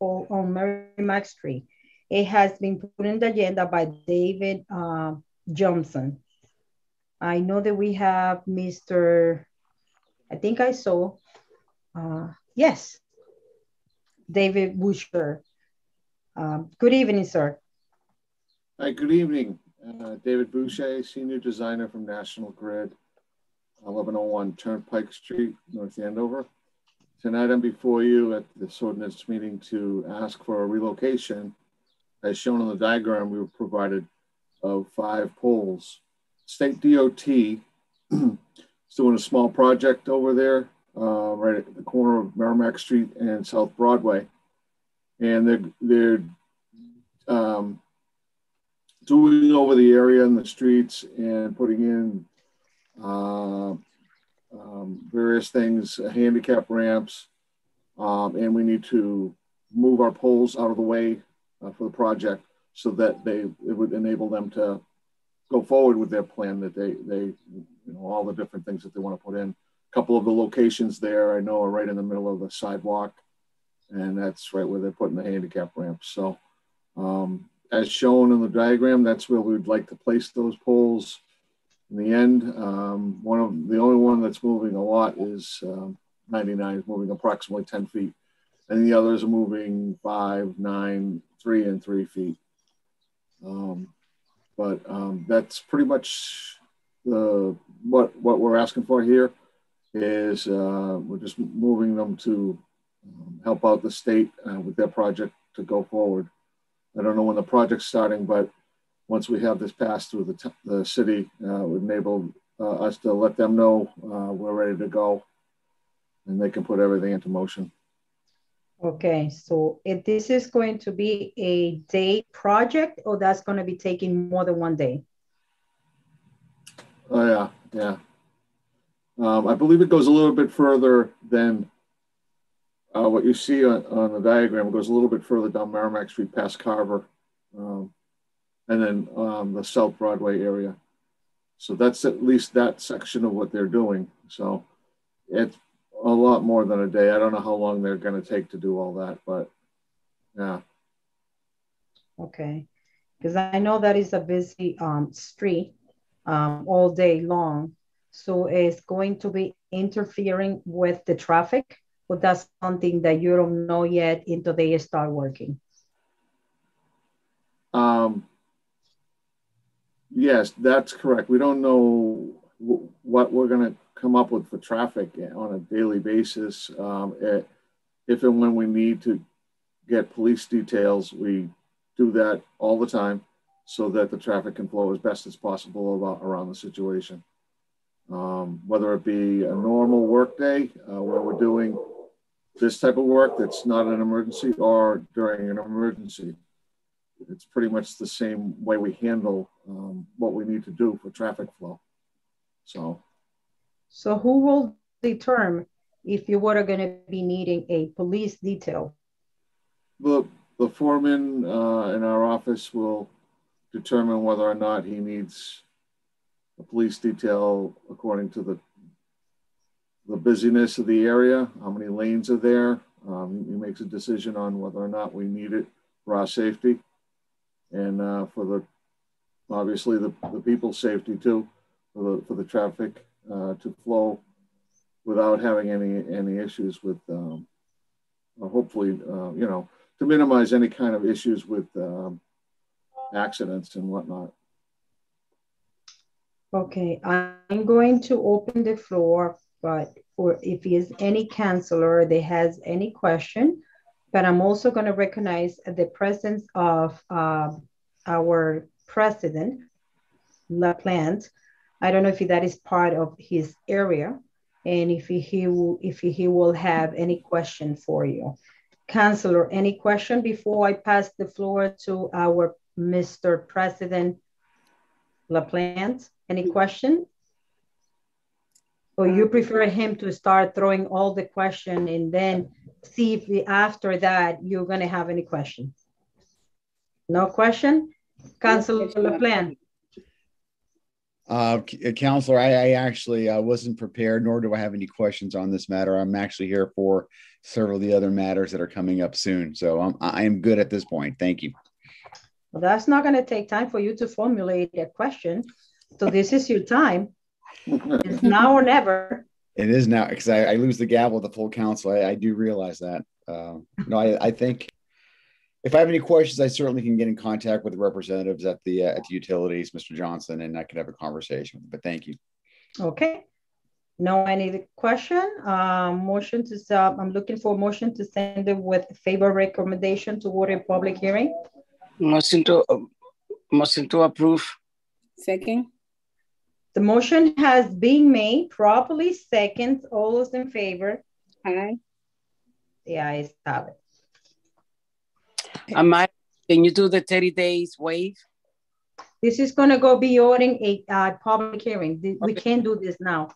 on Merrimack Street. It has been put in the agenda by David uh, Johnson. I know that we have Mr. I think I saw, uh, yes, David Boucher. Um, good evening, sir. Hi, good evening. Uh, David Boucher, Senior Designer from National Grid, 1101 Turnpike Street, North Andover. Tonight I'm before you at this ordinance meeting to ask for a relocation. As shown on the diagram we were provided of five poles. State DOT is doing a small project over there, uh, right at the corner of Merrimack Street and South Broadway. And they're, they're um, doing over the area and the streets and putting in uh, um, various things, handicap ramps, um, and we need to move our poles out of the way uh, for the project so that they it would enable them to go forward with their plan that they they you know all the different things that they want to put in. A couple of the locations there I know are right in the middle of the sidewalk, and that's right where they're putting the handicap ramps. So um, as shown in the diagram, that's where we'd like to place those poles. In the end, um, one of the only one that's moving a lot is um, 99 is moving approximately 10 feet, and the others are moving five, nine, three, and three feet. Um, but um, that's pretty much the what what we're asking for here is uh, we're just moving them to um, help out the state uh, with their project to go forward. I don't know when the project's starting, but once we have this passed through the, the city, uh, would enable uh, us to let them know uh, we're ready to go and they can put everything into motion. Okay, so if this is going to be a day project or that's going to be taking more than one day? Oh, yeah, yeah. Um, I believe it goes a little bit further than uh, what you see on, on, the diagram. It goes a little bit further down Merrimack Street past Carver um, and then um, the South Broadway area. So that's at least that section of what they're doing. So it's a lot more than a day. I don't know how long they're going to take to do all that, but yeah. Okay. Because I know that is a busy um, street um, all day long. So it's going to be interfering with the traffic, but that's something that you don't know yet until they start working. Um, yes, that's correct. We don't know what we're going to come up with for traffic on a daily basis. Um, it, if and when we need to get police details, we do that all the time so that the traffic can flow as best as possible about, around the situation. Um, whether it be a normal workday uh, where we're doing this type of work that's not an emergency or during an emergency. It's pretty much the same way we handle um, what we need to do for traffic flow. So so who will determine if you were going to be needing a police detail? The, the foreman uh, in our office will determine whether or not he needs a police detail according to the the busyness of the area, how many lanes are there. Um, he makes a decision on whether or not we need it for our safety and uh, for the obviously the, the people's safety too, for the, for the traffic uh, to flow without having any any issues with um, hopefully uh, you know to minimize any kind of issues with um, accidents and whatnot. Okay, I'm going to open the floor, but for if he is any counselor that has any question, but I'm also going to recognize the presence of uh, our president, LaPlante, I don't know if that is part of his area and if he will, if he will have any question for you. Counselor, any question before I pass the floor to our Mr. President LaPlante? Any question? Or you prefer him to start throwing all the question and then see if we, after that you're gonna have any questions? No question? Councilor LaPlante. Uh, Counselor, I, I actually uh, wasn't prepared, nor do I have any questions on this matter. I'm actually here for several of the other matters that are coming up soon. So I'm, I am good at this point. Thank you. Well, that's not going to take time for you to formulate a question. So this is your time. It's now or never. It is now because I, I, lose the gavel at the full council. I, I do realize that. Uh, no, I, I, think if I have any questions, I certainly can get in contact with the representatives at the uh, at the utilities, Mr. Johnson, and I can have a conversation. But thank you. Okay. No any question. Um, motion to stop. I'm looking for a motion to send it with favor recommendation to order public hearing. Motion to uh, motion to approve. Second. The motion has been made properly. Second. All those in favor? Aye. The ayes have it. Am I? Can you do the thirty days wave? This is going to go beyond a uh, public hearing. We Okay. can't do this now.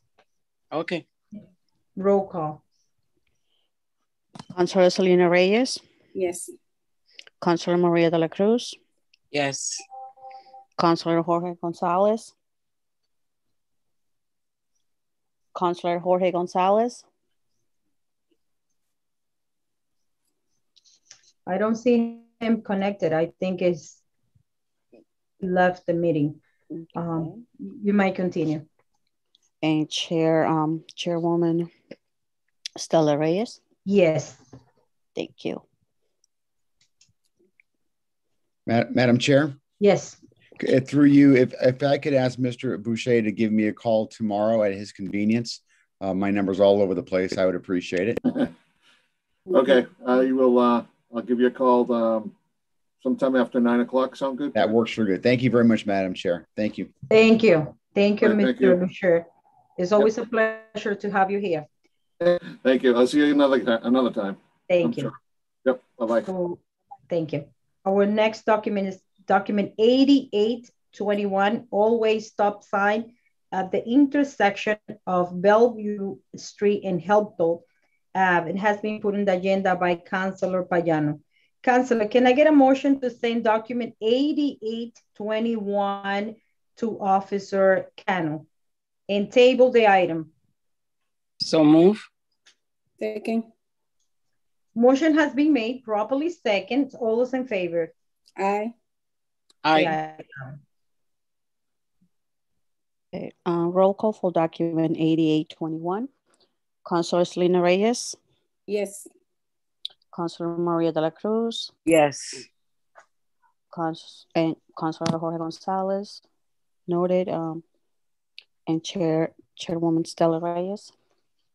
Okay. Roll call. Councilor Celina Reyes, Yes. Councilor Maria de la Cruz, Yes. Councilor Jorge Gonzalez, Councilor Jorge Gonzalez, I don't see him connected. I think he's left the meeting. Um, you might continue. and Chair um, Chairwoman Stella Reyes. Yes. Thank you. Ma- Madam Chair, Yes. Uh, through you, if, if I could ask Mr. Boucher to give me a call tomorrow at his convenience, uh, my number's all over the place. I would appreciate it. Okay, you will, uh, I'll give you a call, um, sometime after nine o'clock. Sound good? That works for good. Thank you very much, Madam Chair. Thank you. Thank you. Thank you, Right, thank Mr. you. Boucher. It's always a pleasure to have you here. Thank you. I'll see you another, another time. Thank I'm you. sure. Yep, bye-bye. So, thank you. Our next document is document 8821, always stop sign at the intersection of Bellevue Street and Helpdale. Uh, it has been put in the agenda by Councilor Payano. Councilor, can I get a motion to send document 8821 to Officer Cano and table the item? So move. Second. Motion has been made properly second. All those in favor? Aye. Aye. Yeah. Okay, uh, roll call for document 8821. Councilor Celina Reyes, Yes. Councilor Maria de la Cruz, Yes. Cons- and Councilor Jorge Gonzalez, noted, um, and Chair Chairwoman Stella Reyes.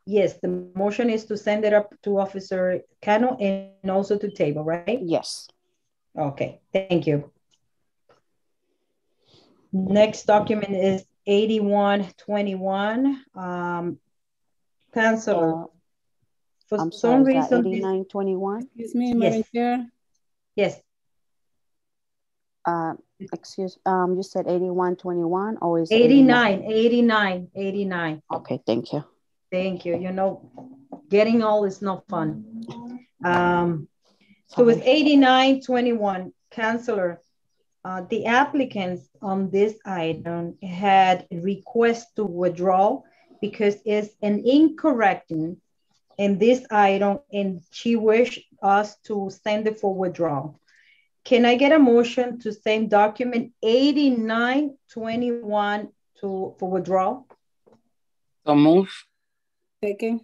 Yes, the motion is to send it up to Officer Cano and also to table, right? Yes. Okay, thank you. Next document is eighty-one twenty-one. Um, Counselor, Uh, for I'm some sorry, reason, this, 8921? Excuse me, Madam Yes. Chair. yes, Uh, excuse, um, you said 8121 or is it 89, 89, 89. Okay, thank you. Thank you. You know, getting old is not fun. Um, So it's 8921, Counselor. Uh, the applicants on this item had request to withdraw because it's an incorrect in this item and she wished us to send it for withdrawal. Can I get a motion to send document 8921 to, for withdrawal? So move. Second.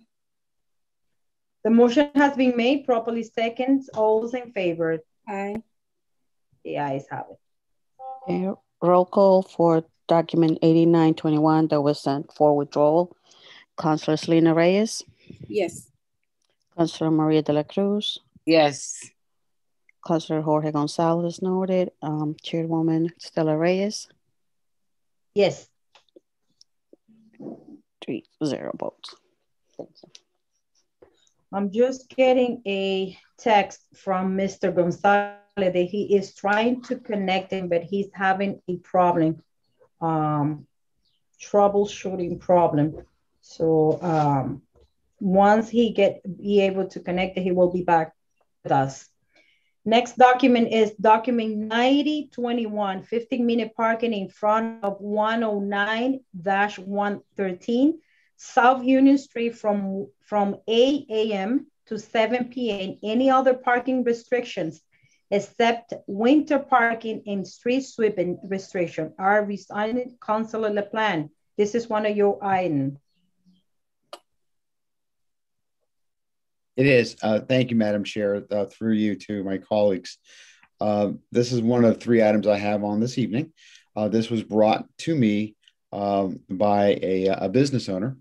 The motion has been made properly second. All those in favor? Aye. The ayes have it. Okay, roll call for document 8921 that was sent for withdrawal. Councilor Celina Reyes, Yes. Councilor Maria de la Cruz, Yes. Councilor Jorge Gonzalez noted, um, Chairwoman Stella Reyes, Yes. three zero votes. Thank you. I'm just getting a text from Mr. Gonzalez that he is trying to connect him, but he's having a problem, um, troubleshooting problem. So um, once he get be able to connect, he will be back with us. Next document is document 9021, 15 minute parking in front of 109-113 South Union Street from, from 8 a.m. to 7 p.m. Any other parking restrictions except winter parking and street sweeping restriction are resigned Councilor LaPlante. This is one of your items. It is. Uh, thank you, Madam Chair, uh, through you to my colleagues. Uh, this is one of three items I have on this evening. Uh, this was brought to me um, by a, a, business owner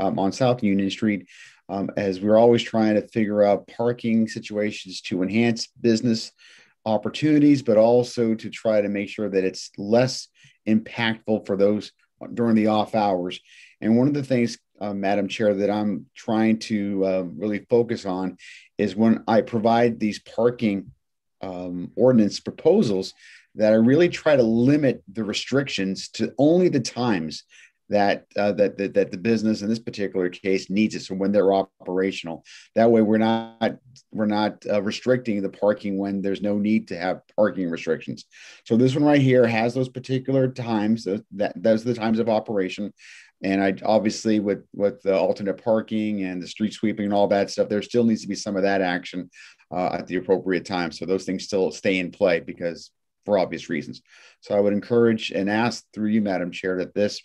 um, on South Union Street um, as we're always trying to figure out parking situations to enhance business opportunities, but also to try to make sure that it's less impactful for those during the off hours. And one of the things uh, Madam Chair, that I'm trying to uh, really focus on is when I provide these parking um, ordinance proposals that I really try to limit the restrictions to only the times that, uh, that, that that the business in this particular case needs it. So when they're operational, that way we're not we're not uh, restricting the parking when there's no need to have parking restrictions. So this one right here has those particular times. That those are the times of operation. And I obviously with with the alternate parking and the street sweeping and all that stuff, there still needs to be some of that action uh, at the appropriate time. So those things still stay in play because for obvious reasons. So I would encourage and ask through you, Madam Chair, that this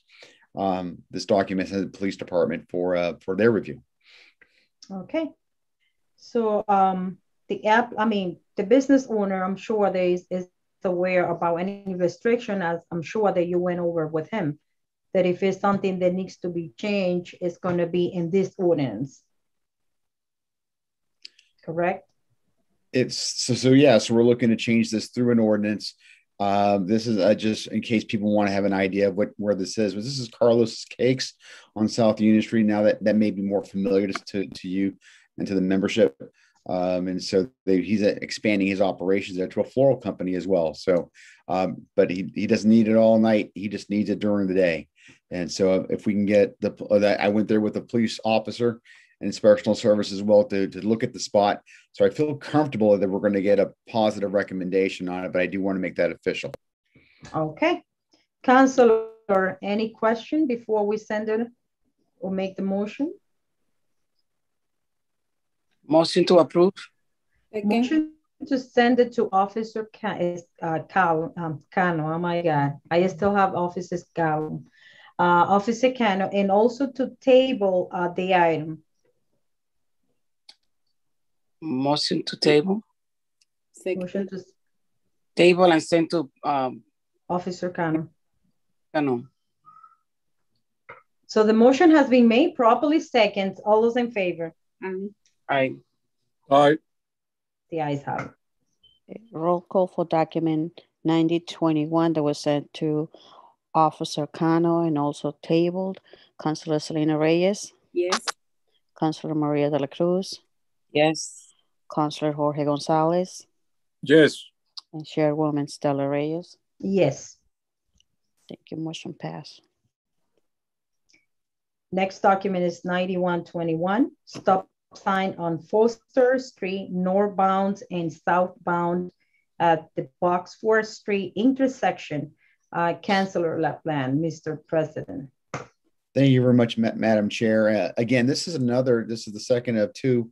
um, this document to the police department for uh, for their review. Okay. So um, the app, I mean, the business owner, I'm sure there is, is aware about any restriction, as I'm sure that you went over with him that if it's something that needs to be changed, it's going to be in this ordinance. Correct? It's so, so yeah. So we're looking to change this through an ordinance. Um, this is uh, just in case people want to have an idea of what where this is. But this is Carlos Cakes on South Union Street. Now that that may be more familiar to, to you and to the membership. Um, and so they, he's expanding his operations there to a floral company as well. So, um, but he, he doesn't need it all night. He just needs it during the day. And so if we can get the, that I went there with a police officer and inspectional service as well to, to look at the spot. So I feel comfortable that we're going to get a positive recommendation on it, but I do want to make that official. Okay. Councilor, any question before we send it or make the motion? Motion to approve. Motion to send it to Officer uh, Cal, um, Cano. Oh my God. I still have Officer Cal uh, Officer Cano, and also to table uh, the item. Motion to table. Second. Motion to table and send to um, Officer Cano. Cano. So the motion has been made properly second. All those in favor? Aye. Aye. Aye. The ayes have it. Roll call for document 9021 that was sent to Officer Cano and also tabled. Councilor Celina Reyes. Yes. Councilor Maria de la Cruz. Yes. Councilor Jorge Gonzalez. Yes. And Chairwoman Stella Reyes. Yes. Thank you. Motion pass. Next document is 9121. Stop sign on Foster Street, northbound and southbound at the Box Boxford Street intersection uh, Councillor LaPlante, Mr. President. Thank you very much, Madam Chair. Uh, again, this is another, this is the second of two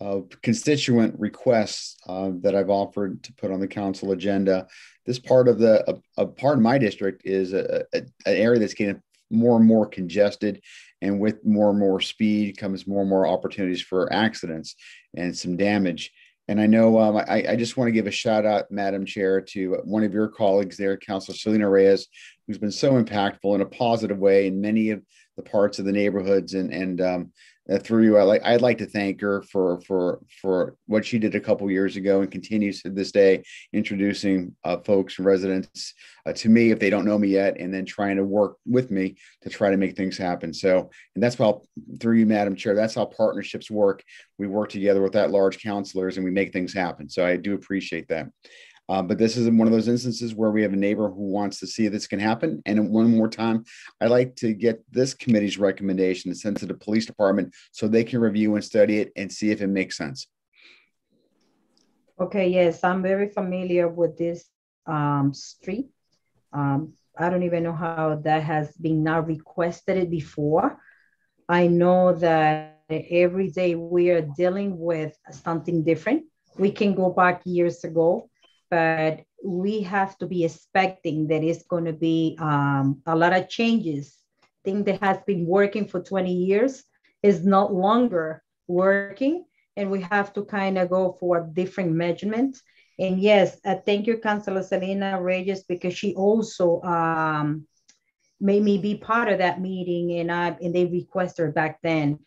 uh, constituent requests uh, that I've offered to put on the council agenda. This part of the, a, a part of my district is a, a, an area that's getting more and more congested and with more and more speed comes more and more opportunities for accidents and some damage. And I know um, I, I, just want to give a shout out, Madam Chair, to one of your colleagues there, Councilor Celina Reyes, who's been so impactful in a positive way in many of the parts of the neighborhoods and and um, through you, I like I'd like to thank her for for for what she did a couple years ago and continues to this day, introducing uh, folks and residents uh, to me if they don't know me yet, and then trying to work with me to try to make things happen. So, and that's how through you, Madam Chair, that's how partnerships work. We work together with that large counselors and we make things happen. So I do appreciate that. Uh, but this is one of those instances where we have a neighbor who wants to see if this can happen. And one more time, I'd like to get this committee's recommendation sent to the police department so they can review and study it and see if it makes sense. Okay, yes, I'm very familiar with this um, street. Um, I don't even know how that has been now requested before. I know that every day we are dealing with something different. We can go back years ago, but we have to be expecting that it's going to be um, a lot of changes. Thing that has been working for 20 years is not longer working, and we have to kind of go for different measurements. And yes, uh, thank you, Councilor Celina Reyes, because she also um, made me be part of that meeting, and I and they requested back then.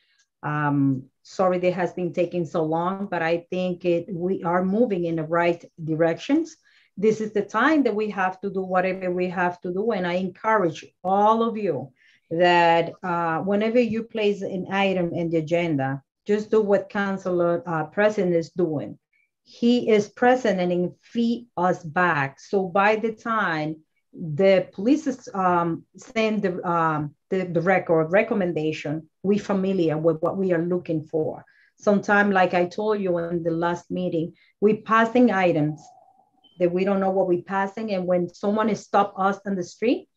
Um, sorry that has been taking so long, but I think it we are moving in the right directions. This is the time that we have to do whatever we have to do, and I encourage all of you that uh, whenever you place an item in the agenda, just do what Councilor uh, President is doing he is present and he feed us back. So by the time the police um, send the, um, the, the record recommendation, we familiar with what we are looking for. Sometimes, like I told you in the last meeting, we passing items that we don't know what we passing. And when someone is stop us on the street,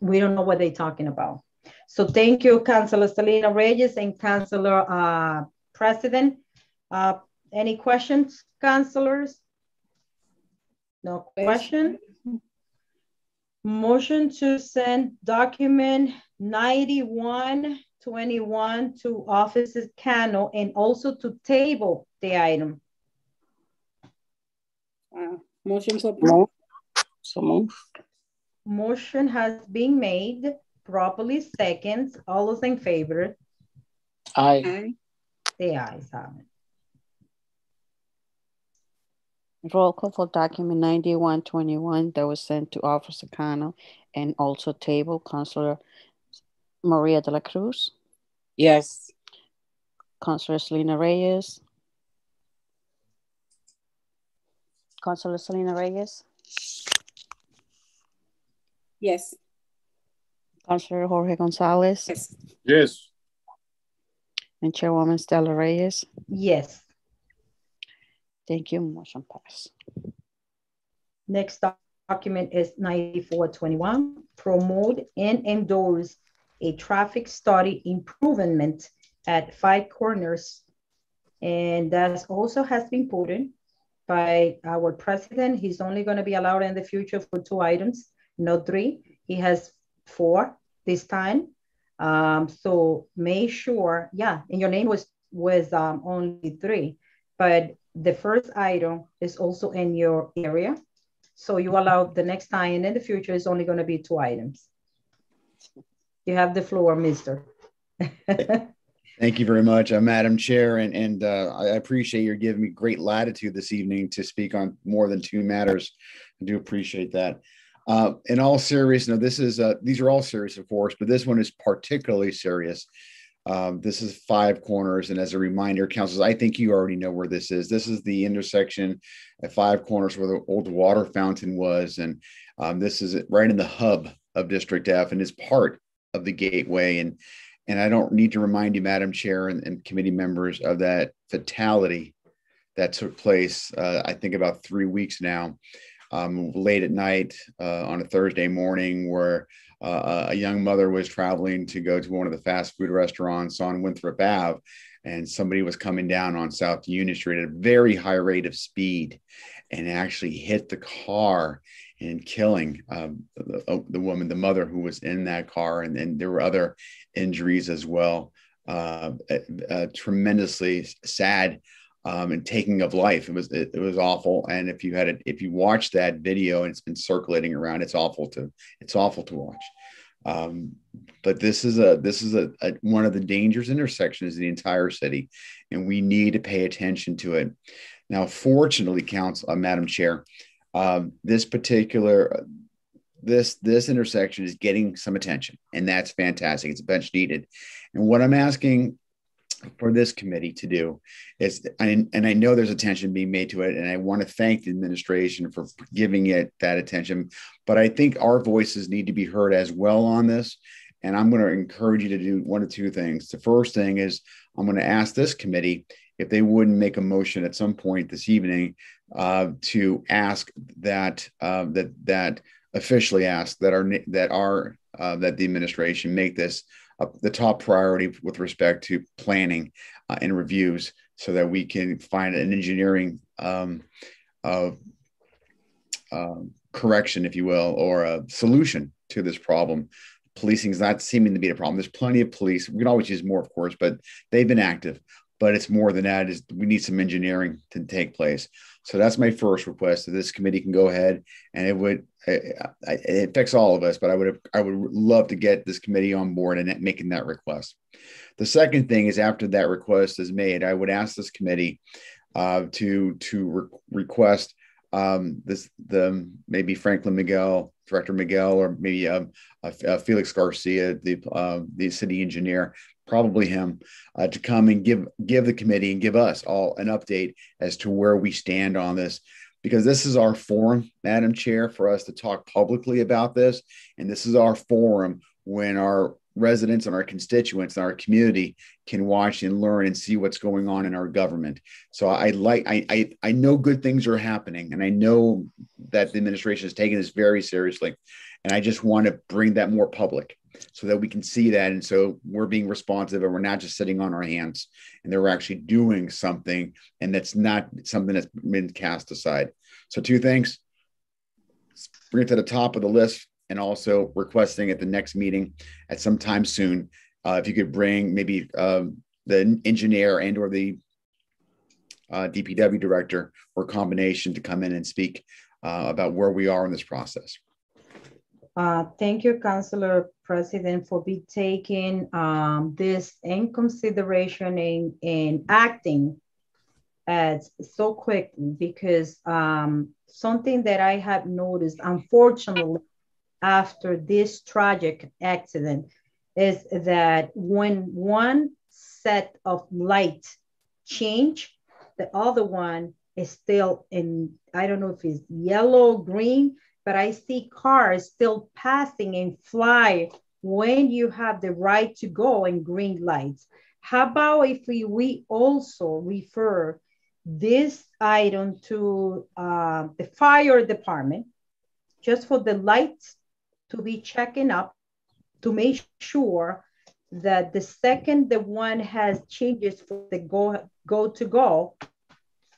we don't know what they're talking about. So thank you, Councilor Celina Reyes and Councilor uh, President. Uh, any questions, councilors? No question? Motion to send document 9121 to Officer Cano and also to table the item. Uh, motion for Move. So move. Motion has been made, properly second. All those in favor, Aye. Aye. the ayes have it. Roll call for document ninety-one twenty-one that was sent to Officer Cano and also table Counselor Maria de la Cruz, Yes. Counselor Celina Reyes. Counselor Celina Reyes, Yes. Counselor Jorge Gonzalez, Yes. Yes. and Chairwoman Stella Reyes. Yes. Thank you. Motion pass. Next doc- document is 9421, promote and endorse a traffic study improvement at Five Corners. And that also has been put in by our president. He's only going to be allowed in the future for two items, not three. He has four this time. Um, so make sure, yeah, and your name was was um, only three, but the first item is also in your area. So you allow the next time and in the future is only going to be two items. You have the floor, mister. Thank you very much, uh, Madam Chair, and and uh, I appreciate your giving me great latitude this evening to speak on more than two matters. I do appreciate that. Uh, in all seriousness, this is uh, these are all serious, of course, but this one is particularly serious. Um, this is five corners, and as a reminder, councils, I think you already know where this is. This is the intersection at five corners where the old water fountain was, and um, this is right in the hub of District F, and is part of the gateway. and And I don't need to remind you, Madam Chair and, and committee members, of that fatality that took place. Uh, I think about three weeks now, um, late at night uh, on a Thursday morning, where uh, a young mother was traveling to go to one of the fast food restaurants on Winthrop Ave, and somebody was coming down on South Union Street at a very high rate of speed, and actually hit the car and killing um, the, the, woman, the mother who was in that car, and then there were other injuries as well. Uh, tremendously sad um, and taking of life. It was it, it, was awful. And if you had it, if you watch that video and it's been circulating around, it's awful to it's awful to watch. Um, but this is a this is a, a, one of the dangerous intersections in the entire city, and we need to pay attention to it. Now, fortunately, Council, uh, Madam Chair, um, this particular this this intersection is getting some attention, and that's fantastic. It's much needed. And what I'm asking for this committee to do is and, and i know there's attention being made to it and i want to thank the administration for giving it that attention but i think our voices need to be heard as well on this and i'm going to encourage you to do one of two things. The first thing is i'm going to ask this committee if they wouldn't make a motion at some point this evening uh, to ask that uh, that that officially ask that our that our uh, that the administration make this the top priority with respect to planning uh, and reviews, so that we can find an engineering um, um, correction, if you will, or a solution to this problem. Policing is not seeming to be a problem. There's plenty of police. We can always use more, of course, but they've been active. But it's more than that. Is we need some engineering to take place. So that's my first request that this committee can go ahead and it would it, affects all of us, but I would have, I would love to get this committee on board and making that request. The second thing is after that request is made, I would ask this committee uh, to to re- request um, this the maybe Franklin Miguel, Director Miguel, or maybe um, uh, Felix Garcia, the uh, the city engineer, probably him, uh, to come and give give the committee and give us all an update as to where we stand on this, because this is our forum, Madam Chair, for us to talk publicly about this, and this is our forum when our residents and our constituents and our community can watch and learn and see what's going on in our government. So I like I I, I know good things are happening and I know that the administration is taking this very seriously. And I just want to bring that more public so that we can see that. And so we're being responsive and we're not just sitting on our hands and they're actually doing something and that's not something that's been cast aside. So two things. Bring it to the top of the list and also requesting at the next meeting at some time soon uh, if you could bring maybe um, the engineer and or the uh, DPW director or combination to come in and speak uh, about where we are in this process. Uh, thank you, Councilor President, for be taking um, this in consideration and, in acting as so quickly because um, something that I have noticed, unfortunately, after this tragic accident is that when one set of light change, the other one is still in, I don't know if it's yellow, green, but I see cars still passing and fly when you have the right to go in green lights. How about if we, we also refer this item to uh, the fire department, just for the lights to be checking up to make sure that the second the one has changes for the go, go to go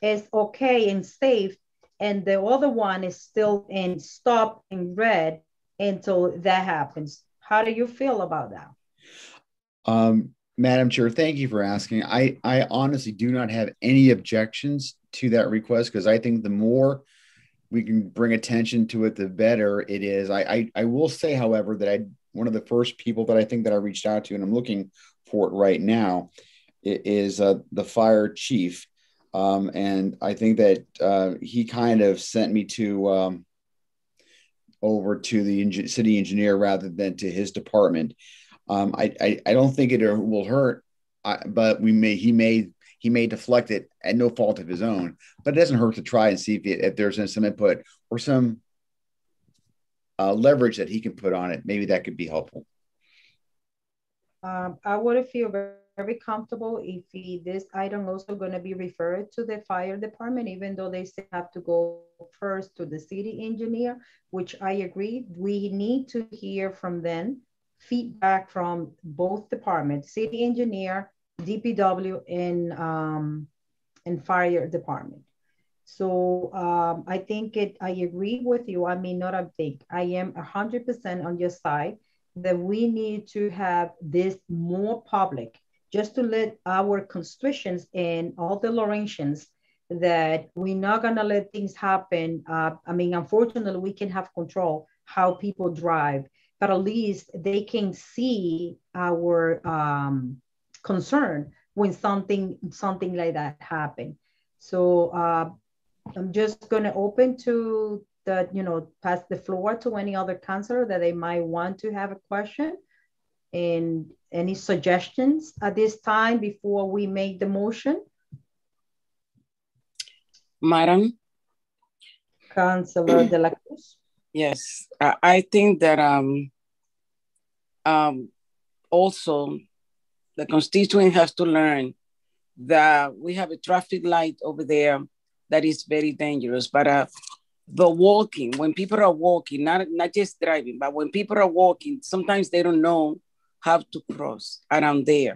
is okay and safe and the other one is still in stop in red until that happens. How do you feel about that? Um, Madam Chair, thank you for asking. I, I honestly do not have any objections to that request because I think the more we can bring attention to it, the better it is. I, I, I will say, however, that I one of the first people that I think that I reached out to, and I'm looking for it right now, is uh, the fire chief, um, and I think that uh, he kind of sent me to um, over to the city engineer rather than to his department. Um, I, I, I don't think it will hurt, I, but we may he may he may deflect it at no fault of his own, but it doesn't hurt to try and see if, it, if there's some input or some uh, leverage that he can put on it. Maybe that could be helpful. Um, I would feel very, very comfortable if he, this item also going to be referred to the fire department, even though they still have to go first to the city engineer, which I agree. We need to hear from them feedback from both departments, city engineer DPW and um, and fire department. So um, I think it. I agree with you. I mean, not a think. I am hundred percent on your side that we need to have this more public, just to let our constituents and all the Lawrencians that we're not gonna let things happen. Uh, I mean, unfortunately, we can have control how people drive, but at least they can see our um, concern when something something like that happened. So uh, I'm just going to open to the you know pass the floor to any other counselor that they might want to have a question and any suggestions at this time before we make the motion. Madam. Councilor De La Cruz. Yes, I think that um, um, also the constituent has to learn that we have a traffic light over there that is very dangerous. But uh, the walking, when people are walking, not, not just driving, but when people are walking, sometimes they don't know how to cross around there.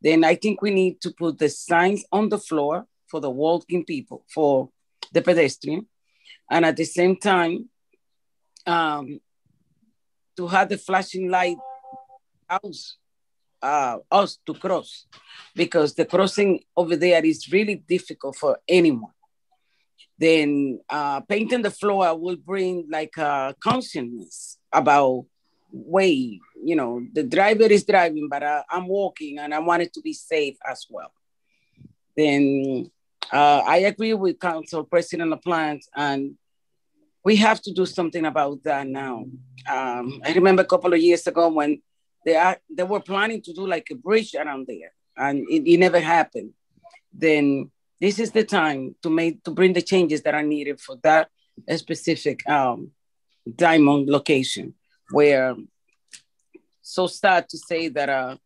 Then I think we need to put the signs on the floor for the walking people, for the pedestrian. And at the same time, um, to have the flashing light house uh, us to cross because the crossing over there is really difficult for anyone. Then uh, painting the floor will bring like a consciousness about way, you know, the driver is driving, but uh, I'm walking and I want it to be safe as well. Then uh, I agree with Council President LaPlante and we have to do something about that now. Um, I remember a couple of years ago when they are they were planning to do like a bridge around there, and it, it never happened. Then this is the time to make to bring the changes that are needed for that specific um, diamond location. Where so sad to say that uh,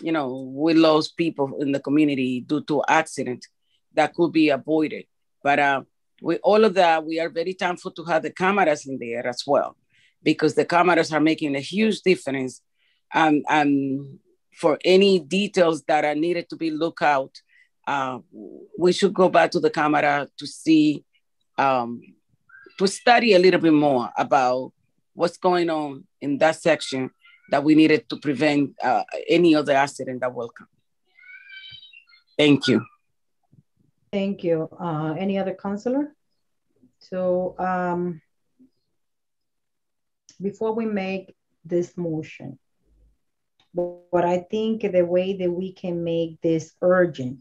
you know we lost people in the community due to accident that could be avoided, but uh, with all of that, we are very thankful to have the cameras in there as well, because the cameras are making a huge difference. And, and for any details that are needed to be looked out, uh, we should go back to the camera to see, um, to study a little bit more about what's going on in that section that we needed to prevent uh, any other accident that will come. Thank you. Thank you. Uh, any other counselor? So um, before we make this motion, what I think the way that we can make this urgent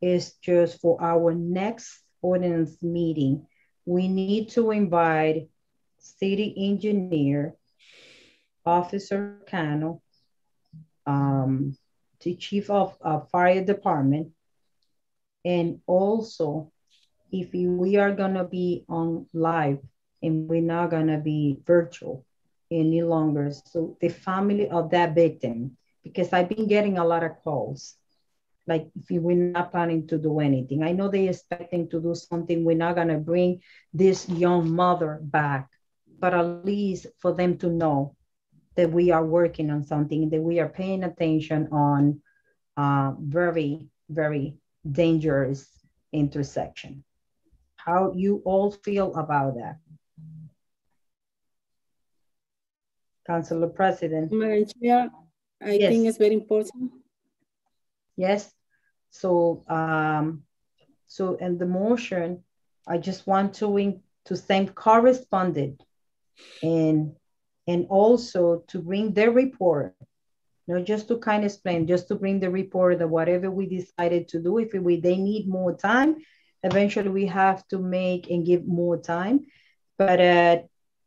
is just for our next ordinance meeting, we need to invite city engineer, Officer Cano, um, the chief of uh, fire department, and also if we are gonna be on live and we're not gonna be virtual any longer. So the family of that victim, because I've been getting a lot of calls, like if we're not planning to do anything. I know they're expecting to do something. We're not gonna bring this young mother back, but at least for them to know that we are working on something, that we are paying attention on uh, very, very dangerous intersection. How you all feel about that? Councilor President. Madam Chair, I Yes. think it's very important. Yes. So, um, so in the motion, I just want to in, to thank correspondent and and also to bring their report, not just to kind of explain, just to bring the report that whatever we decided to do, if we they need more time, eventually we have to make and give more time. But uh,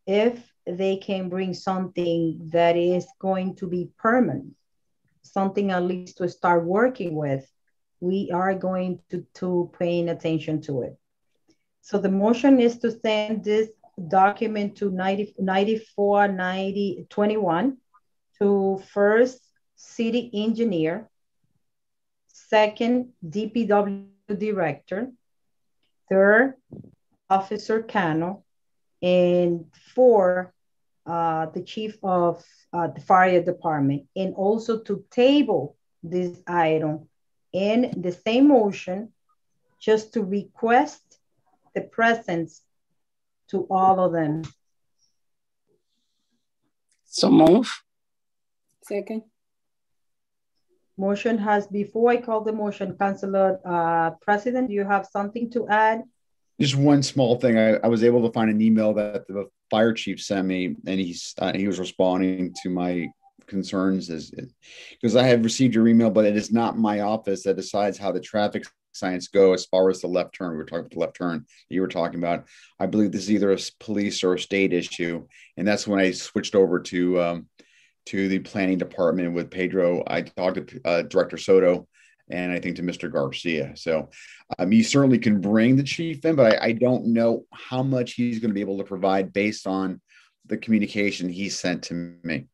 if they can bring something that is going to be permanent, something at least to start working with, we are going to, to paying attention to it. So the motion is to send this document to 90, 94, 90, 21 to first city engineer, second DPW director, third officer Cano, and four, uh, the chief of uh, the fire department, and also to table this item in the same motion, just to request the presence to all of them. So move. Second, Motion has, before I call the motion, Councilor uh, President, do you have something to add? Just one small thing. I, I was able to find an email that the fire chief sent me, and he's uh, he was responding to my concerns as because I have received your email, but it is not my office that decides how the traffic signs go as far as the left turn. We were talking about the left turn you were talking about. I believe this is either a police or a state issue, and that's when I switched over to um, to the planning department with Pedro. I talked to uh, Director Soto and I think to Mr. Garcia. So um, you certainly can bring the chief in, but I, I don't know how much he's going to be able to provide based on the communication he sent to me.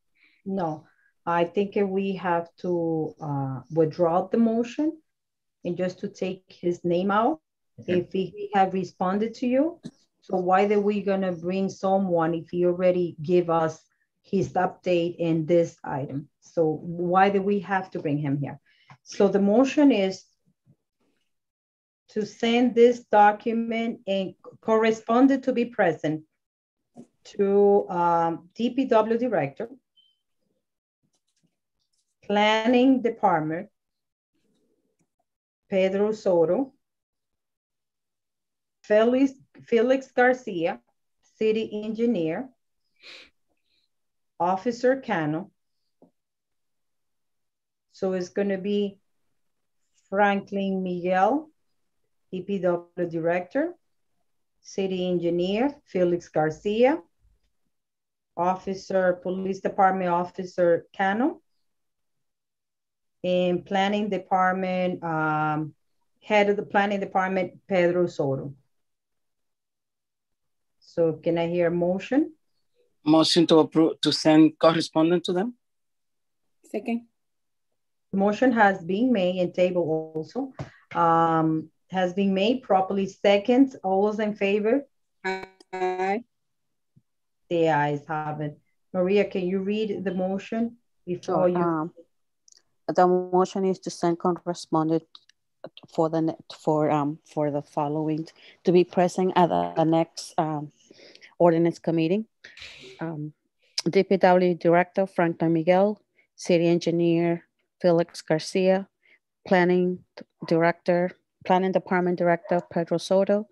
No, I think we have to uh, withdraw the motion and just to take his name out if he, he have responded to you. So why are we gonna bring someone if he already give us his update in this item? So why do we have to bring him here? So the motion is to send this document and correspondent to be present to um, DPW director, planning department, Pedro Soto, Felix, Felix Garcia, city engineer, Officer Cano. So it's gonna be Franklin Miguel, DPW director, city engineer, Felix Garcia, officer, police department officer Cano, and planning department, um, head of the planning department, Pedro Soto. So can I hear a motion? Motion to approve, to send correspondent to them? Second. Motion has been made and table also. Um, has been made properly second. All those in favor? Aye. The ayes have it. Maria, can you read the motion before Sure. you? Um, the motion is to send correspondent for the, for, um, for the following, to be present at the next, um, ordinance committee. Um, DPW Director Franklin Miguel, City Engineer Felix Garcia, Planning Director, Planning Department Director Pedro Soto,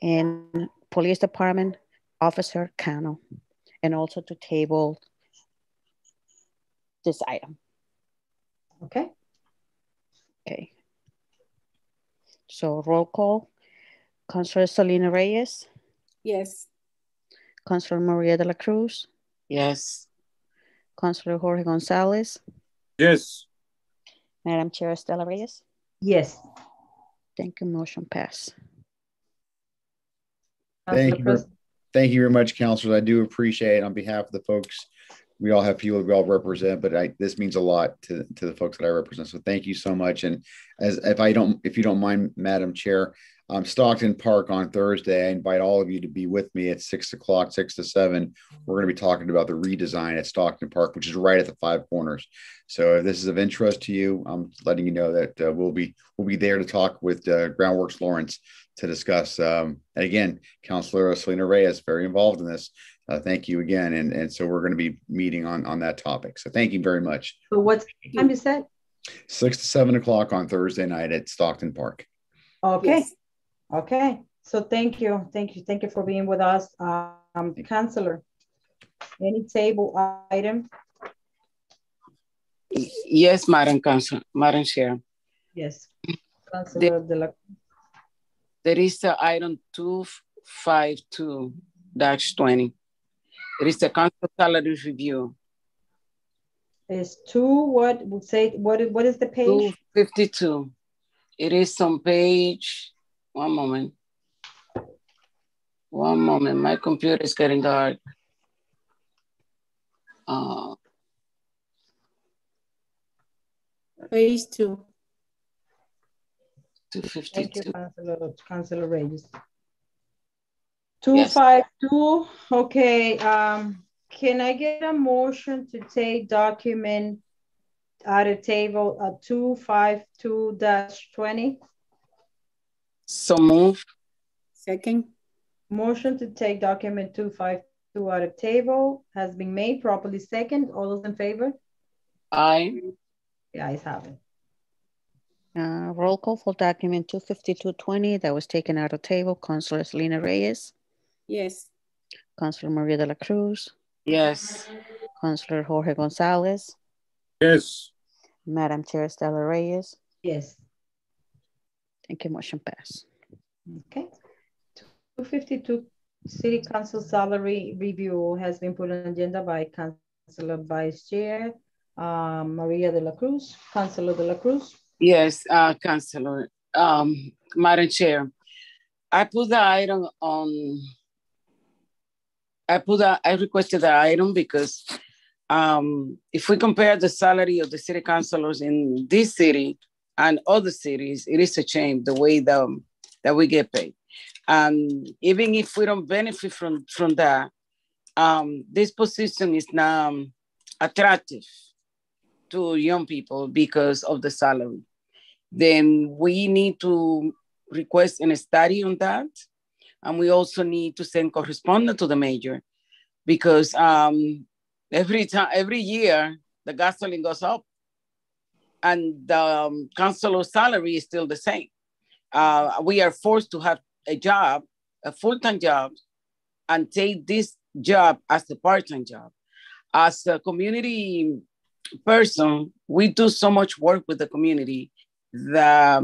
and Police Department Officer Cano, and also to table this item. Okay, Okay. So roll call. Councilor Celina Reyes, Yes. Councilor Maria de la Cruz, Yes. Councilor Jorge Gonzalez, Yes. Madam Chair Estela Reyes. yes. Thank you, motion pass. Thank you. Thank you very much, counselors. I do appreciate it on behalf of the folks. We all have people we all represent, but I, this means a lot to, to the folks that I represent. So thank you so much. And as, if I don't, if you don't mind, Madam Chair, um, Stockton Park on Thursday, I invite all of you to be with me at six o'clock, six to seven. We're going to be talking about the redesign at Stockton Park, which is right at the five corners. So if this is of interest to you, I'm letting you know that uh, we'll be, we'll be there to talk with uh, Groundworks Lawrence to discuss. Um, and again, Councilor Celina Reyes very involved in this uh, thank you again. And, and so we're going to be meeting on, on that topic. So thank you very much. So what time is that? Six to seven o'clock on Thursday night at Stockton Park. Okay. Yes. Okay. So thank you. Thank you. Thank you for being with us. Um, counselor, any table item? Yes, Madam Council, Madam Chair. Yes. Councilor there, there is the item 252-20. It is the council salary review. It's two, what would say, what, what is the page? 252. It is on page, one moment. One moment, my computer is getting dark. Uh, page two. 252. Thank you, Councilor, Councilor Reyes. Two Yes. okay, um, can I get a motion to take document out of table, at two five two dash twenty? So move, Second. Motion to take document two five two out of table has been made properly second, all those in favor? aye. The ayes have it. Uh, roll call for document two fifty-two twenty that was taken out of table. Councilor Celina Reyes, Yes. Councilor Maria de la Cruz, Yes, Councilor Jorge Gonzalez, Yes. Madam Chair Estela Reyes. Yes, Thank you, motion pass. okay. Two fifty-two city council salary review has been put on agenda by Councilor Vice Chair, um, Maria de la Cruz, Councilor de la Cruz. yes, uh, Councilor, um, Madam Chair. I put the item on, I put, a- I requested the item because um, if we compare the salary of the city councilors in this city and other cities, it is a shame the way the, that we get paid. And even if we don't benefit from, from that, um, this position is now attractive to young people because of the salary. Then we need to request a study on that. And we also need to send correspondent to the mayor because um, every time, every year, the gasoline goes up and the um, councilor salary is still the same. Uh, we are forced to have a job, a full-time job, and take this job as a part-time job. As a community person, we do so much work with the community that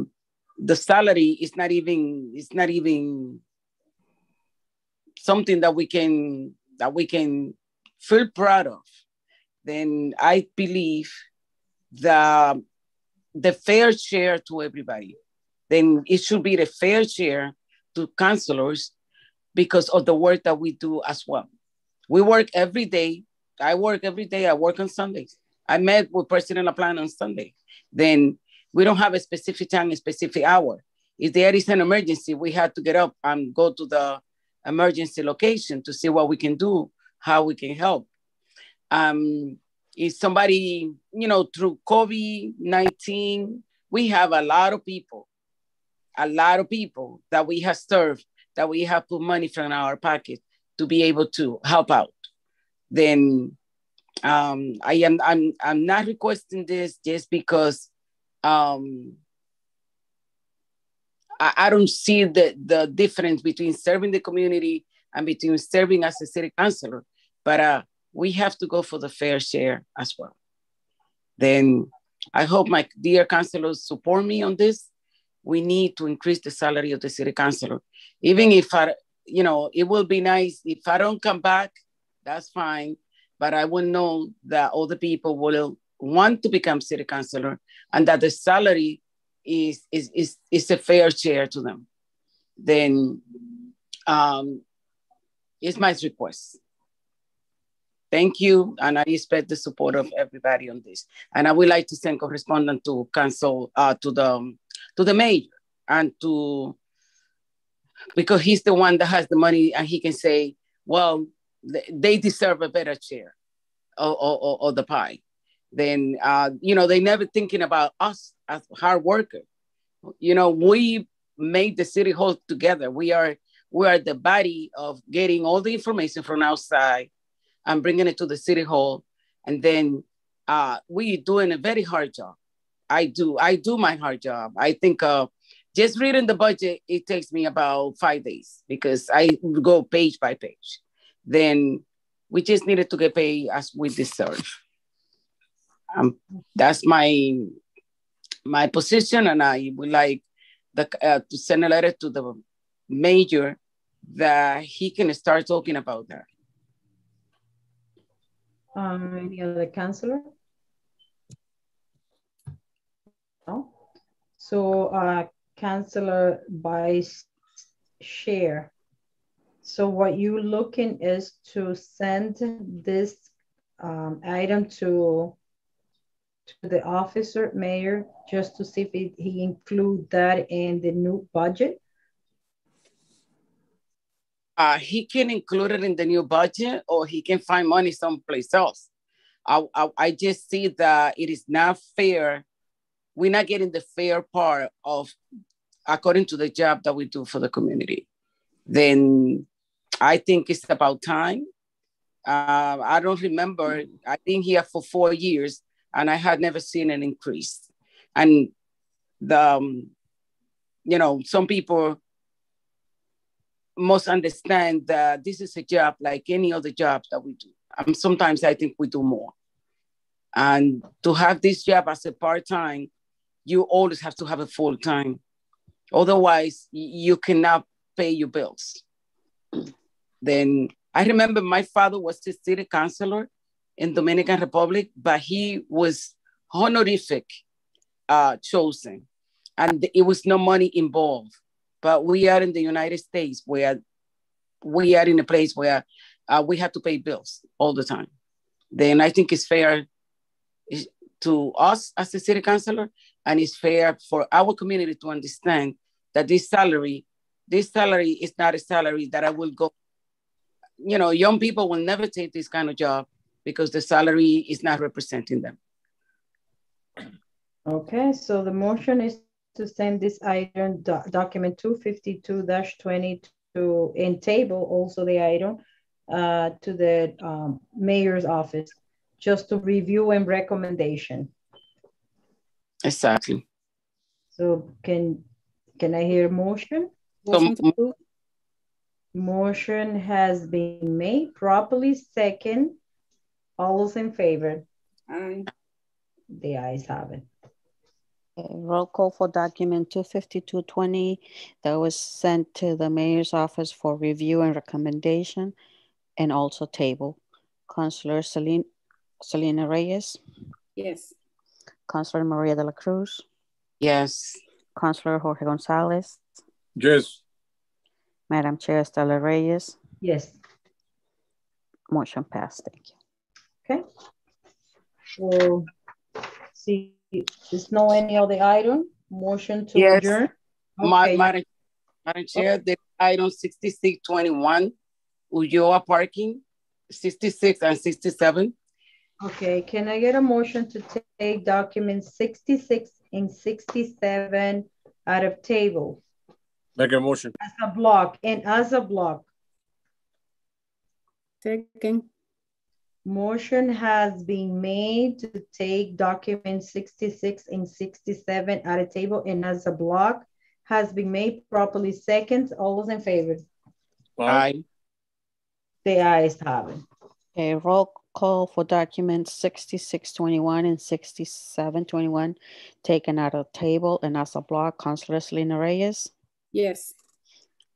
the salary is not even it's not even something that we can that we can feel proud of then i believe the the fair share to everybody then it should be the fair share to counselors because of the work that we do as well. We work every day. I work every day. I work on sundays. I met with president LaPlante on sunday. Then we don't have a specific time, a specific hour. If there is an emergency, we have to get up and go to the emergency location to see what we can do, how we can help. Um, if somebody, you know, through COVID 19, we have a lot of people, a lot of people that we have served, that we have put money from our pocket to be able to help out. Then um, I am I'm I'm not requesting this just because um, I, I don't see the, the difference between serving the community and between serving as a city councilor, but uh, we have to go for the fair share as well. Then I hope my dear councilors support me on this. We need to increase the salary of the city councilor. Even if I, you know, it will be nice if I don't come back, that's fine. But I will know that all the people will want to become city councilor and that the salary is, is, is, is a fair share to them, then um, it's my request. Thank you, and I expect the support of everybody on this. And I would like to send correspondent to council, uh, to the to the mayor, and to because he's the one that has the money, and he can say, well, they deserve a better share of, of, of the pie then uh, you know they never thinking about us as hard worker. you know we made the city hall together. We are we are the body of getting all the information from outside and bringing it to the city hall. And then uh, we doing a very hard job. I do i do my hard job. I think uh, just reading the budget it takes me about five days because i go page by page. Then we just needed to get paid as we deserve. Um, that's my my position, and I would like the, uh, to send a letter to the mayor that he can start talking about that. Um, any other councilor? No. So, uh, Councilor Vice Chair. So what you're looking is to send this um, item to to the officer mayor just to see if he, he include that in the new budget? Uh, he can include it in the new budget or he can find money someplace else. I, I, I just see that it is not fair. We're not getting the fair part of according to the job that we do for the community. Then I think it's about time. Uh, I don't remember. I've been here for four years and I had never seen an increase. And the, um, you know, some people must understand that this is a job like any other job that we do. And sometimes I think we do more. And to have this job as a part time, you always have to have a full time. Otherwise, you cannot pay your bills. then I remember my father was the city councilor in Dominican Republic, but he was honorific uh, chosen, and it was no money involved. But we are in the United States where we are in a place where uh, we have to pay bills all the time. Then I think it's fair to us as the city councilor and it's fair for our community to understand that this salary, this salary is not a salary that I will go. You know, young people will never take this kind of job because the salary is not representing them. Okay, so the motion is to send this item, do document 252-20 to, in table also the item uh, to the um, mayor's office, just to review and recommendation. Exactly. So can, can I hear motion? Motion. Motion has been made properly second. All those in favor? Aye. The ayes have it. Okay, roll call for document two fifty-two twenty that was sent to the mayor's office for review and recommendation and also table. Counselor Celine, Celina Reyes, Yes. Counselor Maria de la Cruz, Yes. Counselor Jorge Gonzalez, Yes. Madam Chair Estela Reyes, Yes, motion passed. Thank you. Okay. So, see, there's no any other item, motion to Yes. adjourn? Ma- Okay, Madam, Madam Chair, the item sixty-six twenty-one, Ulloa parking, sixty-six and sixty-seven. Okay, can I get a motion to take documents sixty-six and sixty-seven out of table Make a motion. as a block and as a block? Second. Motion has been made to take documents sixty-six and sixty-seven out of table and as a block has been made properly second. All those in favor? Aye. The ayes have it. Okay, roll call for documents sixty-six twenty-one and sixty-seven twenty-one taken out of table and as a block. Counselor Celina Reyes, Yes.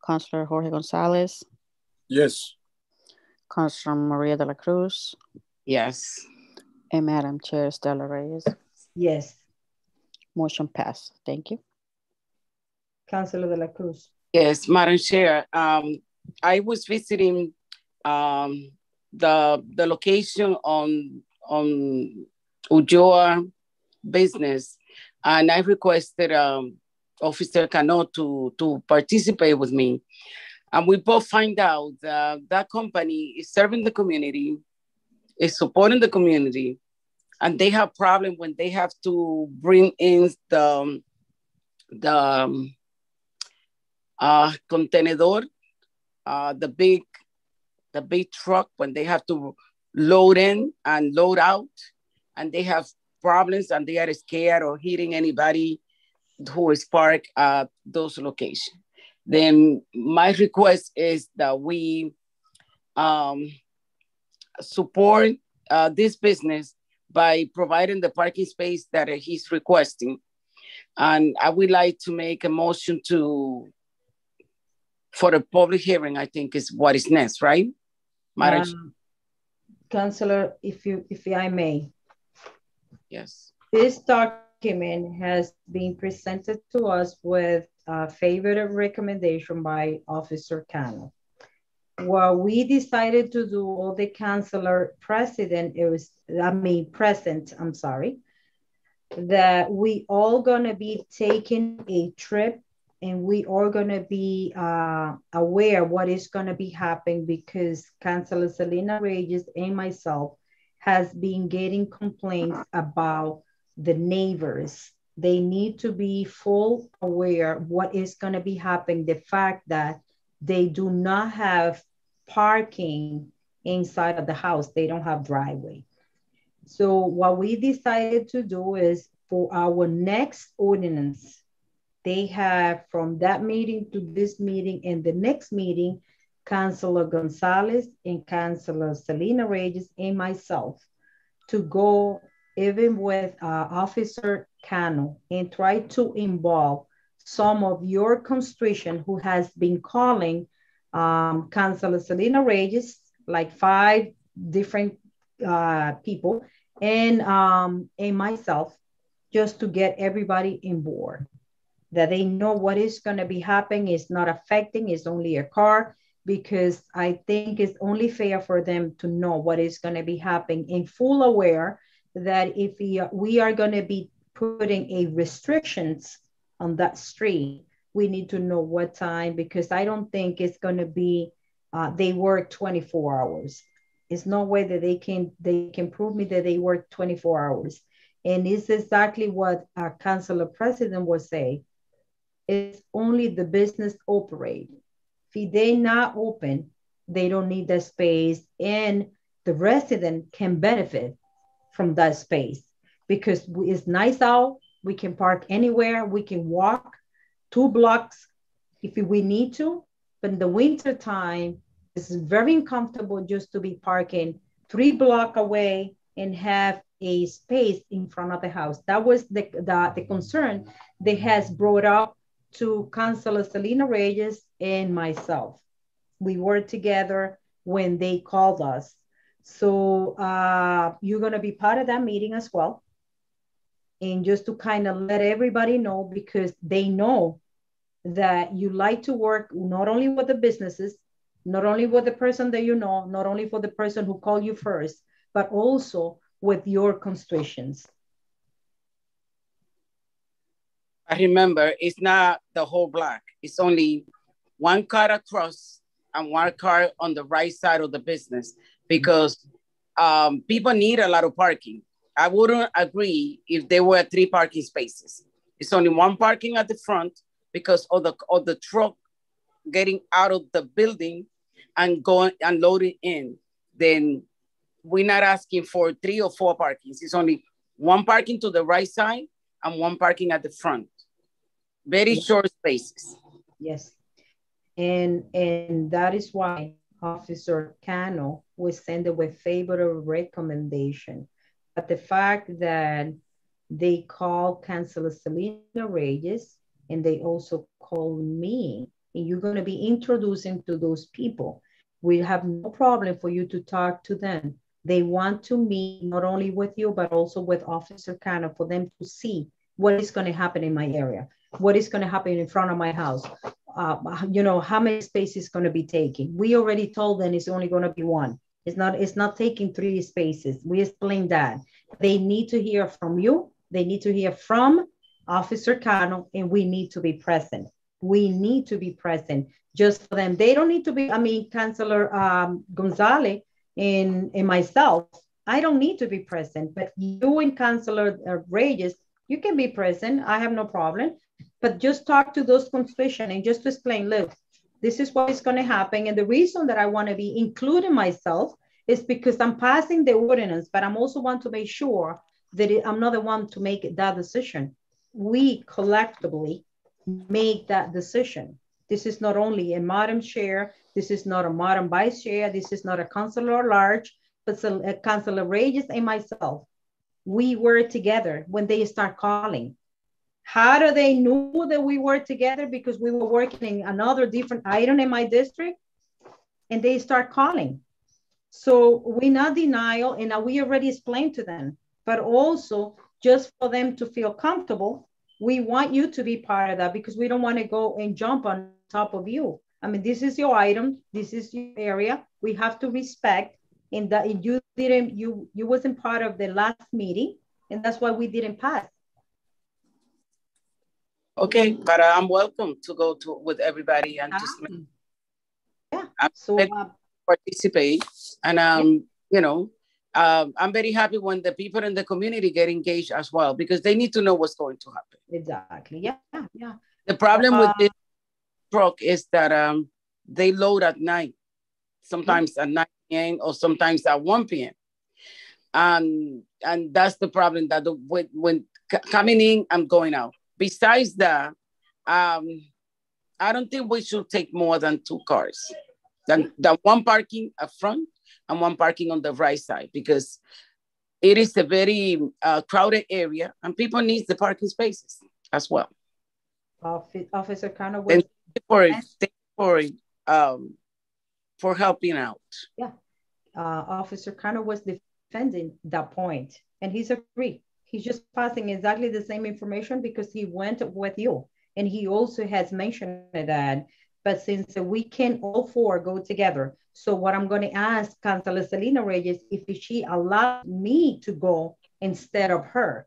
Counselor Jorge Gonzalez, Yes. Counselor Maria de la Cruz, Yes. and Madam Chair Stella Reyes. Yes, Motion passed. Thank you. Councilor De La Cruz. Yes, Madam Chair, um, I was visiting, um, the, the location on, on Ulloa business. And I requested, um, Officer Cano to, to participate with me. And we both find out that that company is serving the community, is supporting the community, and they have problem when they have to bring in the, the, um, uh, contenedor, uh, the big, the big truck when they have to load in and load out, and they have problems and they are scared or hitting anybody who is parked at those locations. Then my request is that we um, support uh, this business by providing the parking space that he's requesting. And I would like to make a motion to for a public hearing, I think is what is next, right? Madam, Um, Councilor, if you, if I may, yes. this document has been presented to us with a favorable recommendation by Officer Cano. What we decided to do, all the councilor president, it was, I mean, present, I'm sorry, that we all gonna be taking a trip and we are gonna be uh, aware what is gonna be happening because Councilor Celina Reyes and myself has been getting complaints about the neighbors. They need to be full aware what is gonna be happening. The fact that they do not have parking inside of the house. They don't have driveway. So what we decided to do is for our next ordinance, they have from that meeting to this meeting and the next meeting, Councilor Gonzalez and Councilor Celina Reyes and myself to go even with uh, Officer Cano and try to involve some of your constitution who has been calling um, Councilor Celina Reyes, like five different uh, people, and um, and myself, just to get everybody in board, that they know what is going to be happening. It's not affecting. It's only a car because I think it's only fair for them to know what is going to be happening in full aware that if we are, we are going to be putting a restrictions on that street, we need to know what time because I don't think it's going to be uh, they work 24 hours. It's no way that they can they can prove me that they work 24 hours. And it's exactly what our councilor president was saying. It's only the business operate. If they not open, they don't need that space, and the resident can benefit from that space because it's nice out. We can park anywhere. We can walk two blocks if we need to. But in the winter time, it's very uncomfortable just to be parking three block away and have a space in front of the house. That was the, the, the concern that has brought up to Councilor Celina Reyes and myself. We were together when they called us. So uh, you're going to be part of that meeting as well. And just to kind of let everybody know, because they know that you like to work not only with the businesses, not only with the person that you know, not only for the person who called you first, but also with your constituents. I remember it's not the whole block. It's only one car across and one car on the right side of the business because um, people need a lot of parking. I wouldn't agree if there were three parking spaces. It's only one parking at the front because of the of the truck getting out of the building and going and loading in. Then we're not asking for three or four parkings. It's only one parking to the right side and one parking at the front. Very yes. short spaces. Yes. And and that is why Officer Cano was sent with favorable recommendation. But the fact that they called Councilor Celina Reyes and they also called me, and you're going to be introducing to those people. We have no problem for you to talk to them. They want to meet not only with you, but also with Officer Cano for them to see what is going to happen in my area, what is going to happen in front of my house, uh, you know, how many spaces going to be taking. We already told them it's only going to be one. It's not, it's not taking three spaces. We explained that. They need to hear from you. They need to hear from Officer Cano, and we need to be present. We need to be present just for them. They don't need to be, I mean, Councilor um, Gonzalez and, and myself, I don't need to be present, but you and Councilor uh, Reyes, you can be present. I have no problem. But just talk to those constituents and just explain, look, this is what is going to happen. And the reason that I want to be including myself is because I'm passing the ordinance, but I'm also want to make sure that it, I'm not the one to make that decision. We collectively make that decision. This is not only a madam chair, this is not a madam vice chair, this is not a councilor large, but a councilor Reyes and myself. We were together when they start calling. How do they know that we were together? Because we were working in another different item in my district and they start calling. So we not denial and we already explained to them, but also just for them to feel comfortable, we want you to be part of that because we don't want to go and jump on top of you. I mean, this is your item, this is your area. We have to respect and that you didn't, you you wasn't part of the last meeting, and that's why we didn't pass. Okay, but I'm welcome to go to with everybody and just ah. yeah. I'm so uh, participate, and um, you know, um, I'm very happy when the people in the community get engaged as well because they need to know what's going to happen. Exactly. Yeah. Yeah. The problem uh, with this truck is that um, they load at night, sometimes mm-hmm. at 9 p.m. or sometimes at 1 p.m. Um, and that's the problem that the, when, when coming in and going out besides that, um, I don't think we should take more than two cars. Than, than one parking up front and one parking on the right side because it is a very uh, crowded area and people need the parking spaces as well. Officer thank you for, thank you for, um, for helping out. Yeah, uh, Officer Cano was defending that point and he's agreed he's just passing exactly the same information because he went with you. And he also has mentioned that. But since we can all four go together, so what I'm going to ask Councilor Celina Reyes if she allowed me to go instead of her.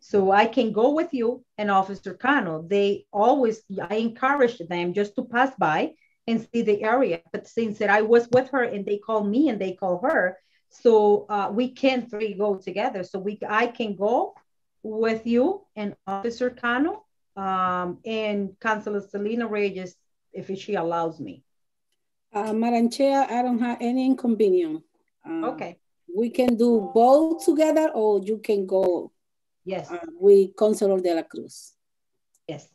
So I can go with you and Officer Cano. They always, I encourage them just to pass by and see the area. But since that I was with her and they call me and they call her, so uh, we can three go together. So we, I can go with you and Officer Cano um, and Councilor Celina Reyes if she allows me. Uh, Madam Chair, I don't have any inconvenience. Uh, Okay. We can do both together or you can go Yes. uh, with Consuelo de la Cruz. Yes.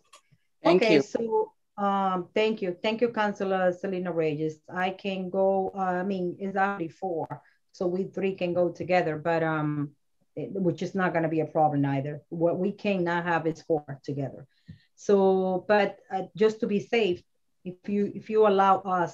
Thank okay, you. so um, thank you, thank you, Councilor Celina Reyes. I can go. Uh, I mean, it's already four, so we three can go together. But um, which is not going to be a problem either. What we cannot have is four together. So, but uh, just to be safe, if you if you allow us,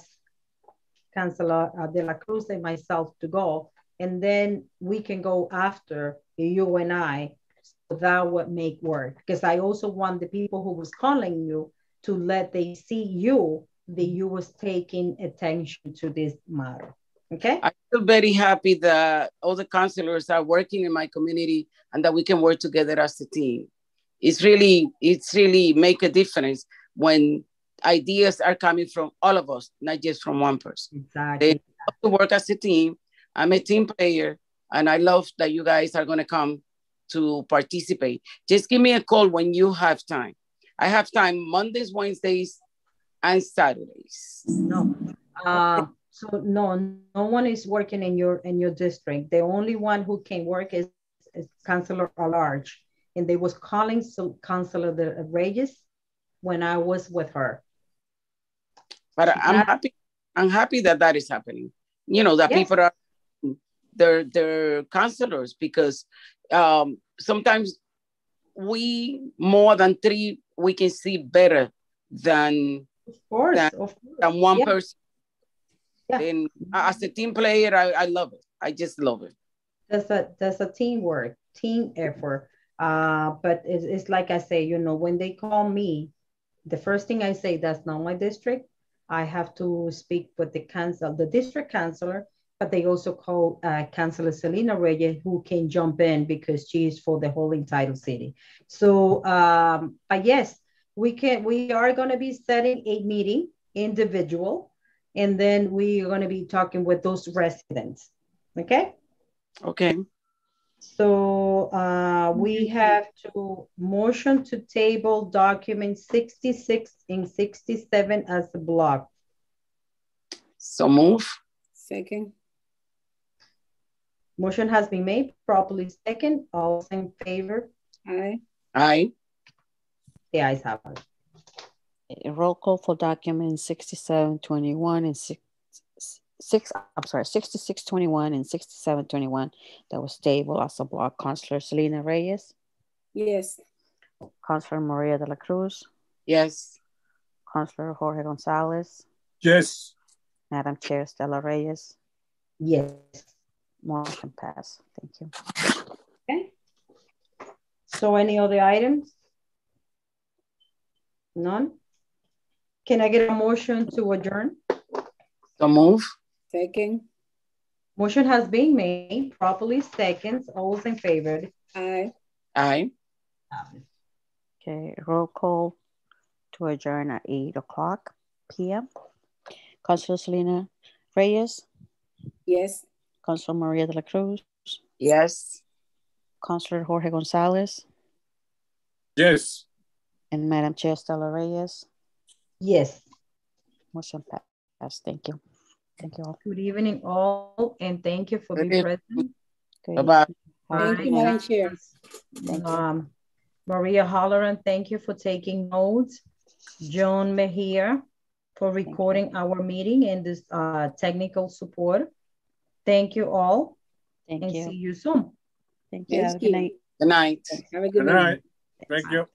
Councilor uh, De La Cruz and myself to go, and then we can go after you and I so that would make work because I also want the people who was calling you to let they see you that you was taking attention to this matter. Okay. I feel very happy that all the counselors are working in my community and that we can work together as a team. It's really, it's really make a difference when ideas are coming from all of us, not just from one person. Exactly. to work as a team. I'm a team player, and I love that you guys are going to come to participate. Just give me a call when you have time. I have time Mondays, Wednesdays, and Saturdays. No. Uh, so no, no one is working in your in your district. The only one who can work is, is Councilor Large, and they was calling so Councilor the Reyes when I was with her. But I'm happy. I'm happy that that is happening. You know that Yes. people are they're they're counselors because um, sometimes we more than three we can see better than Of course, That- of course. than one Yeah. person. Yeah. And as a team player, I, I love it. I just love it. that's a that's a teamwork, team effort. Uh, but it's, it's like I say, you know, when they call me, the first thing I say, that's not my district. I have to speak with the council, the district councilor, but they also call uh, Councilor Celina Reyes, who can jump in because she is for the whole entitled city. So, um, but yes, we can. We are going to be setting a meeting individual, and then we are going to be talking with those residents. Okay. Okay. So uh, we have to motion to table document 66 and 67 as a block. So move. Second, Motion has been made properly second. All in favor? aye. Aye. The ayes have it. A roll call for documents sixty-seven twenty-one and six, six, I'm sorry, sixty-six twenty-one and sixty-seven twenty-one that was tabled as a block. Counselor Celina Reyes, Yes, Counselor Maria de la Cruz, Yes. Counselor Jorge Gonzalez, Yes. Madam Chair Stella Reyes, Yes. motion pass. Thank you. Okay. So any other items? None? Can I get a motion to adjourn? So move. second, Motion has been made properly seconds. All in favor? aye. Aye. Okay, roll call to adjourn at eight o'clock PM. Counselor Celina Reyes, Yes, Counselor Maria de la Cruz, Yes. Counselor Jorge Gonzalez, Yes. and Madam Chair Stella Reyes. Yes. Motion passed. Thank you. Thank you all. Good evening all, and thank you for Good being evening. present. Good Bye-bye. thank Bye. you, Madam Chair. Um, Maria Holleran, thank you for taking notes. Joan Mejia for recording our meeting and this uh, technical support. Thank you all Thank you. and see you. you soon. Thank you. Have a good night. Good night. Have a Good good night. night. Thank you.